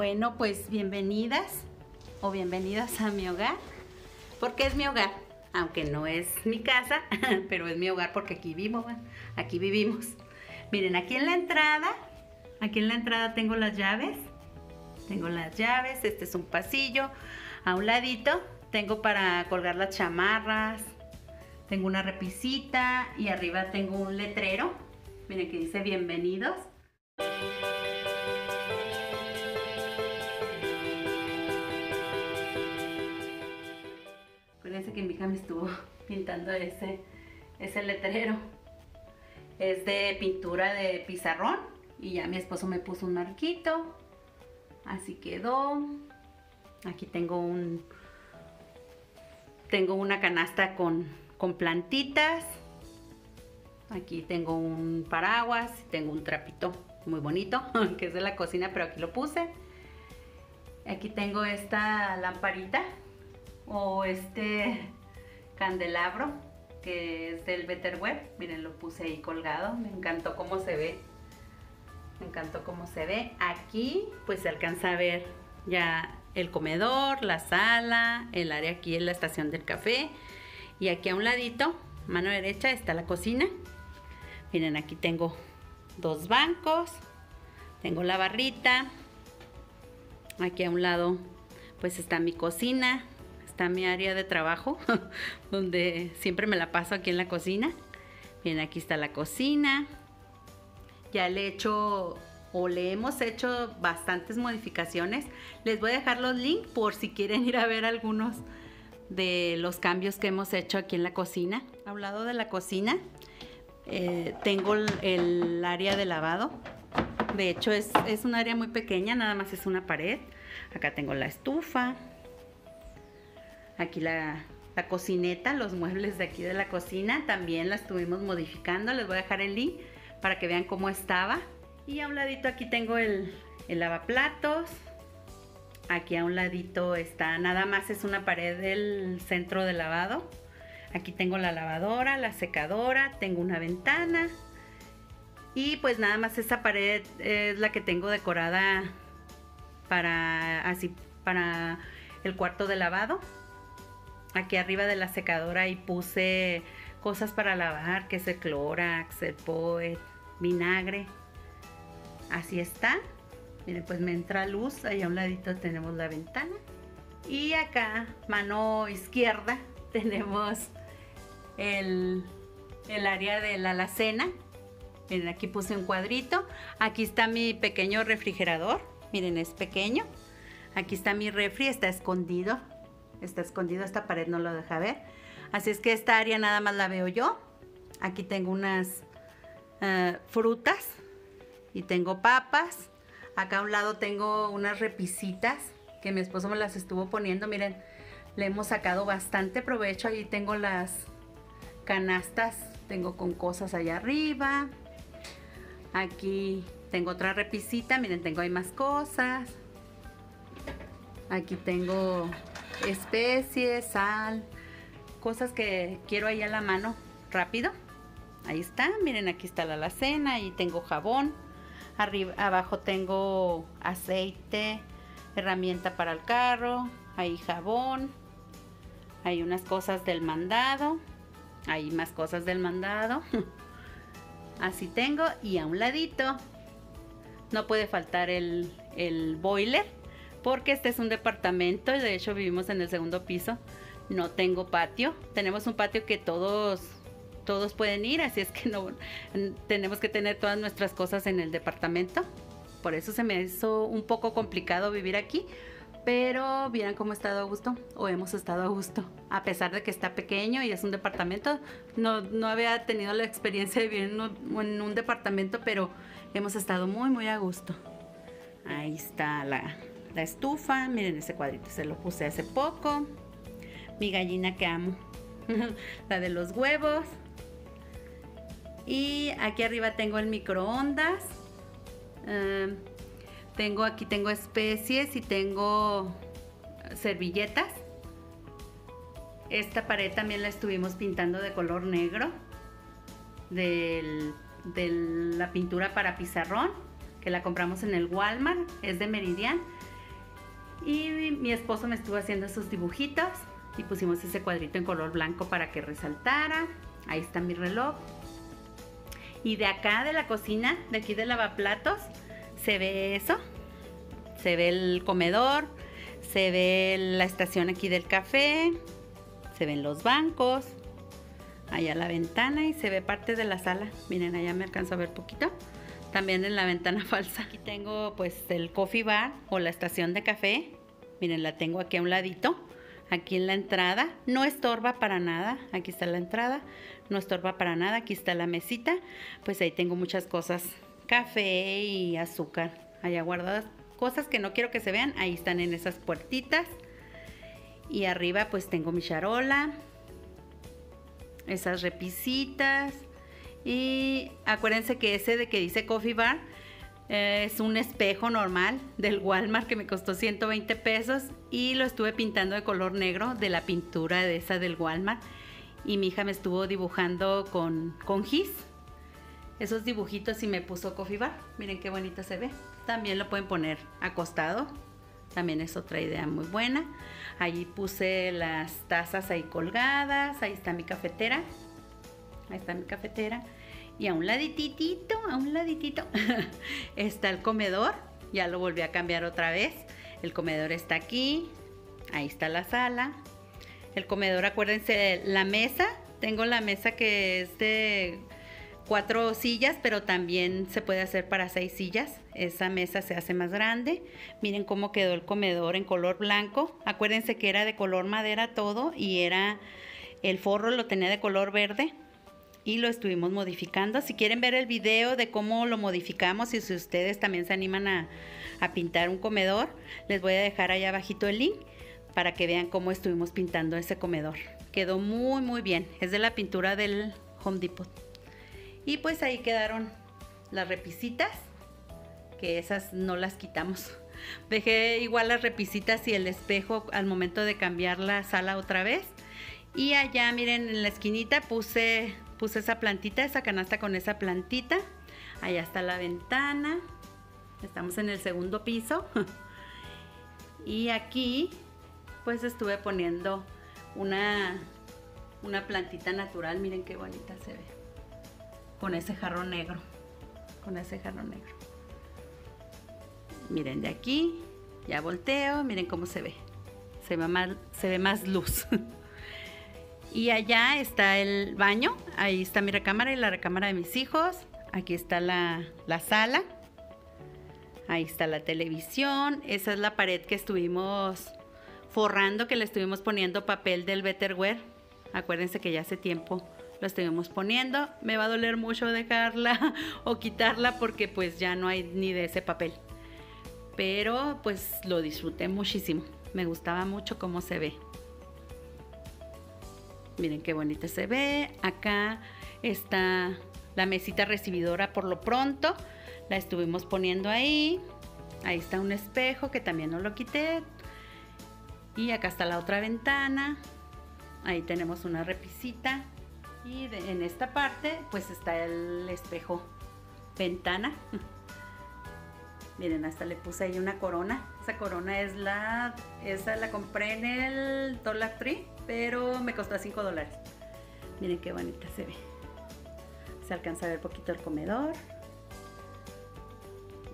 Bueno, pues bienvenidas o bienvenidas a mi hogar, porque es mi hogar, aunque no es mi casa, pero es mi hogar porque aquí vivo, aquí vivimos. Miren, aquí en la entrada, aquí en la entrada tengo las llaves, tengo las llaves, este es un pasillo, a un ladito tengo para colgar las chamarras, tengo una repisita y arriba tengo un letrero, miren que dice bienvenidos. Que mi hija me estuvo pintando ese, ese letrero. Es de pintura de pizarrón y ya mi esposo me puso un marquito. Así quedó. Aquí tengo un tengo una canasta con, con plantitas. Aquí tengo un paraguas, tengo un trapito muy bonito, que es de la cocina, pero aquí lo puse. Aquí tengo esta lamparita o este candelabro que es del Better Web. Miren, lo puse ahí colgado. Me encantó cómo se ve. Me encantó cómo se ve. Aquí pues se alcanza a ver ya el comedor, la sala, el área aquí en la estación del café. Y aquí a un ladito, mano derecha, está la cocina. Miren, aquí tengo dos bancos. Tengo la barrita. Aquí a un lado pues está mi cocina. Mi área de trabajo, donde siempre me la paso aquí en la cocina. Miren, aquí está la cocina. Ya le he hecho o le hemos hecho bastantes modificaciones. Les voy a dejar los links por si quieren ir a ver algunos de los cambios que hemos hecho aquí en la cocina. A un lado de la cocina eh, tengo el, área de lavado. De hecho es, es un área muy pequeña, nada más es una pared. Acá tengo la estufa. Aquí la, la cocineta, los muebles de aquí de la cocina también la estuvimos modificando. Les voy a dejar el link para que vean cómo estaba. Y a un ladito aquí tengo el, lavaplatos. Aquí a un ladito está, nada más es una pared del centro de lavado. Aquí tengo la lavadora, la secadora, tengo una ventana. Y pues nada más esa pared es la que tengo decorada para así para el cuarto de lavado. Aquí arriba de la secadora y puse cosas para lavar, que es el Clorox, el Poet, vinagre. Así está. Miren, pues me entra luz. Ahí a un ladito tenemos la ventana. Y acá, mano izquierda, tenemos el, el área de la alacena. Miren, aquí puse un cuadrito. Aquí está mi pequeño refrigerador. Miren, es pequeño. Aquí está mi refri, está escondido. Está escondido, esta pared no lo deja ver. Así es que esta área nada más la veo yo. Aquí tengo unas eh, frutas y tengo papas. Acá a un lado tengo unas repisitas que mi esposo me las estuvo poniendo. Miren, le hemos sacado bastante provecho. Ahí tengo las canastas, tengo con cosas allá arriba. Aquí tengo otra repisita, miren, tengo ahí más cosas. Aquí tengo especies, sal, cosas que quiero ahí a la mano rápido. Ahí está, miren, aquí está la alacena y tengo jabón. Arriba, abajo tengo aceite, herramienta para el carro, hay jabón, hay unas cosas del mandado, hay más cosas del mandado. Así tengo y a un ladito no puede faltar el, el boiler porque este es un departamento y de hecho vivimos en el segundo piso. No tengo patio. Tenemos un patio que todos todos pueden ir, así es que no tenemos que tener todas nuestras cosas en el departamento. Por eso se me hizo un poco complicado vivir aquí, pero vieran cómo he estado a gusto o hemos estado a gusto. A pesar de que está pequeño y es un departamento, no, no había tenido la experiencia de vivir en un, en un departamento, pero hemos estado muy, muy a gusto. Ahí está la, la estufa, miren ese cuadrito, se lo puse hace poco. Mi gallina que amo, la de los huevos. Y aquí arriba tengo el microondas. Em, tengo aquí tengo especies y tengo servilletas. Esta pared también la estuvimos pintando de color negro. de la pintura para pizarrón que la compramos en el Walmart. Es de Meridian. Y mi esposo me estuvo haciendo esos dibujitos y pusimos ese cuadrito en color blanco para que resaltara. Ahí está mi reloj. Y de acá de la cocina, de aquí de lavaplatos, se ve eso. Se ve el comedor, se ve la estación aquí del café, se ven los bancos, allá la ventana y se ve parte de la sala. Miren, allá me alcanzo a ver poquito. También en la ventana falsa. Aquí tengo pues el coffee bar o la estación de café. Miren, la tengo aquí a un ladito. Aquí en la entrada. No estorba para nada. Aquí está la entrada. No estorba para nada. Aquí está la mesita. Pues ahí tengo muchas cosas. Café y azúcar. Allá guardadas. Cosas que no quiero que se vean. Ahí están en esas puertitas. Y arriba pues tengo mi charola. Esas repisitas y acuérdense que ese de que dice Coffee Bar eh, es un espejo normal del Walmart que me costó 120 pesos y lo estuve pintando de color negro de la pintura de esa del Walmart. Y mi hija me estuvo dibujando con, con gis esos dibujitos y me puso Coffee Bar. Miren qué bonito se ve. También lo pueden poner acostado. También es otra idea muy buena. Allí puse las tazas ahí colgadas. Ahí está mi cafetera. Ahí está mi cafetera. Y a un laditito, a un laditito, está el comedor. Ya lo volví a cambiar otra vez. El comedor está aquí. Ahí está la sala. El comedor, acuérdense, la mesa. Tengo la mesa que es de cuatro sillas, pero también se puede hacer para seis sillas. Esa mesa se hace más grande. Miren cómo quedó el comedor en color blanco. Acuérdense que era de color madera todo y era el forro lo tenía de color verde y lo estuvimos modificando. Si quieren ver el video de cómo lo modificamos y si ustedes también se animan a, pintar un comedor, les voy a dejar ahí abajito el link para que vean cómo estuvimos pintando ese comedor. Quedó muy muy bien. Es de la pintura del Home Depot. Y pues ahí quedaron las repisitas, que esas no las quitamos. Dejé igual las repisitas y el espejo al momento de cambiar la sala otra vez. Y allá, miren, en la esquinita puse puse esa plantita, esa canasta con esa plantita. Allá está la ventana. Estamos en el segundo piso. y aquí pues estuve poniendo una, una plantita natural. Miren qué bonita se ve. Con ese jarro negro. Con ese jarro negro. Miren de aquí. Ya volteo. Miren cómo se ve. Se ve más, se ve más luz. Y allá está el baño, ahí está mi recámara y la recámara de mis hijos. Aquí está la, sala. Ahí está la televisión. Esa es la pared que estuvimos forrando, que le estuvimos poniendo papel del Betterware. Acuérdense que ya hace tiempo lo estuvimos poniendo. Me va a doler mucho dejarla o quitarla porque pues ya no hay ni de ese papel. Pero pues lo disfruté muchísimo. Me gustaba mucho cómo se ve. Miren qué bonita se ve. Acá está la mesita recibidora por lo pronto. La estuvimos poniendo ahí. Ahí está un espejo que también no lo quité. Y acá está la otra ventana. Ahí tenemos una repisita. Y en esta parte pues está el espejo ventana. Miren, hasta le puse ahí una corona. Esa corona es la... Esa la compré en el Dollar Tree pero me costó 5 dólares. Miren qué bonita se ve. Se alcanza a ver poquito el comedor.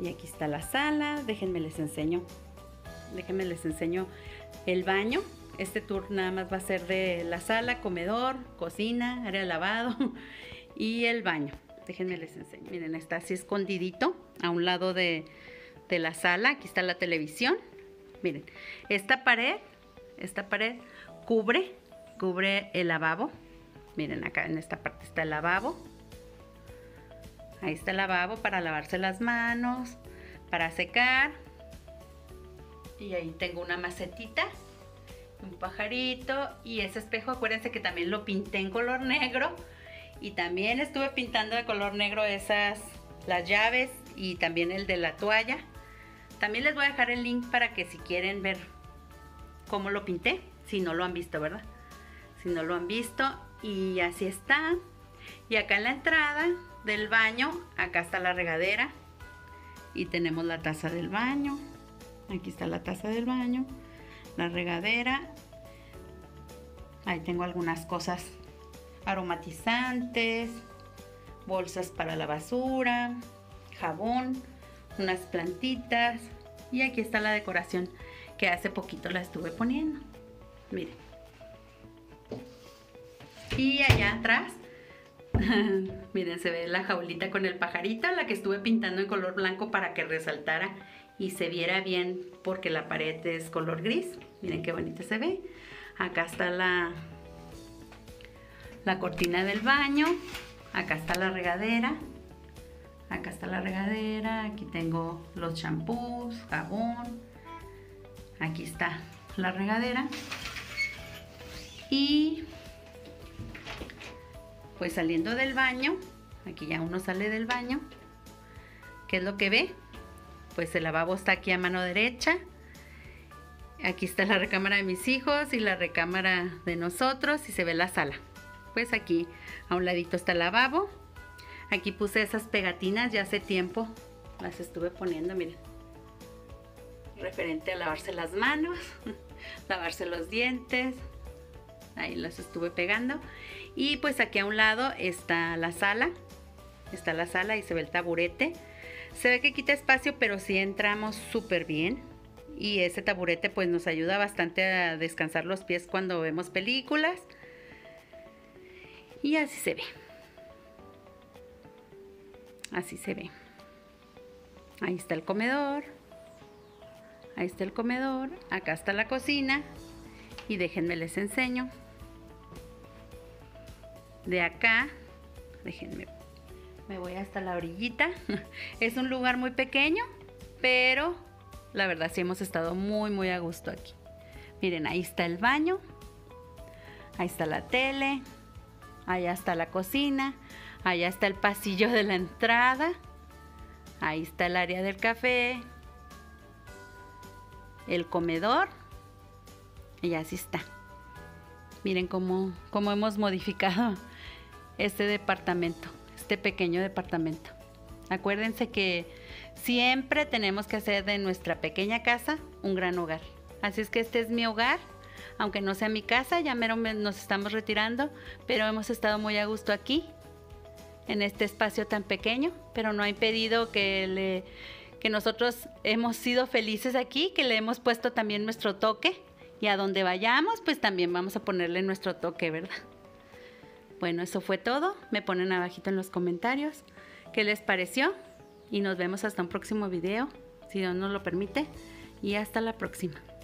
Y aquí está la sala. Déjenme les enseño. Déjenme les enseño el baño. Este tour nada más va a ser de la sala, comedor, cocina, área de lavado y el baño. Déjenme les enseño. Miren, está así escondidito a un lado de, de la sala. Aquí está la televisión. Miren, esta pared, esta pared cubre, cubre el lavabo. Miren acá en esta parte está el lavabo. Ahí está el lavabo para lavarse las manos, para secar. Y ahí tengo una macetita, un pajarito y ese espejo, acuérdense que también lo pinté en color negro. Y también estuve pintando de color negro esas, las llaves y también el de la toalla. También les voy a dejar el link para que si quieren ver cómo lo pinté si no lo han visto, ¿verdad? Si no lo han visto. Y así está. Y acá en la entrada del baño, acá está la regadera. Y tenemos la taza del baño. Aquí está la taza del baño, la regadera. Ahí tengo algunas cosas aromatizantes, bolsas para la basura, jabón, unas plantitas y aquí está la decoración que hace poquito la estuve poniendo. Miren. Y allá atrás, miren, se ve la jaulita con el pajarito, la que estuve pintando en color blanco para que resaltara y se viera bien porque la pared es color gris. Miren qué bonita se ve. Acá está la, la cortina del baño. Acá está la regadera. Acá está la regadera. Aquí tengo los champús, jabón. Aquí está la regadera. Y pues saliendo del baño, aquí ya uno sale del baño. ¿Qué es lo que ve? Pues el lavabo está aquí a mano derecha. Aquí está la recámara de mis hijos y la recámara de nosotros y se ve la sala. Pues aquí a un ladito está el lavabo. Aquí puse esas pegatinas ya hace tiempo. Las estuve poniendo, miren. Referente a lavarse las manos, lavarse los dientes. Ahí las estuve pegando. Y pues aquí a un lado está la sala. Está la sala y se ve el taburete. Se ve que quita espacio, pero sí entramos súper bien. Y ese taburete pues nos ayuda bastante a descansar los pies cuando vemos películas. Y así se ve. Así se ve. Ahí está el comedor. Ahí está el comedor. Acá está la cocina. Y déjenme les enseño. De acá, déjenme me voy hasta la orillita. es un lugar muy pequeño, pero la verdad sí hemos estado muy, muy a gusto aquí. Miren, ahí está el baño, ahí está la tele, allá está la cocina, allá está el pasillo de la entrada, ahí está el área del café, el comedor, y así está. Miren cómo, cómo hemos modificado este departamento este pequeño departamento. Acuérdense que siempre tenemos que hacer de nuestra pequeña casa un gran hogar. Así es que este es mi hogar, aunque no sea mi casa, ya mero nos estamos retirando, pero hemos estado muy a gusto aquí, en este espacio tan pequeño, pero no ha impedido que, le, que nosotros hemos sido felices aquí, que le hemos puesto también nuestro toque y a donde vayamos, pues también vamos a ponerle nuestro toque, ¿verdad? Bueno, eso fue todo. Me ponen abajito en los comentarios qué les pareció. Y nos vemos hasta un próximo video, si Dios nos lo permite. Y hasta la próxima.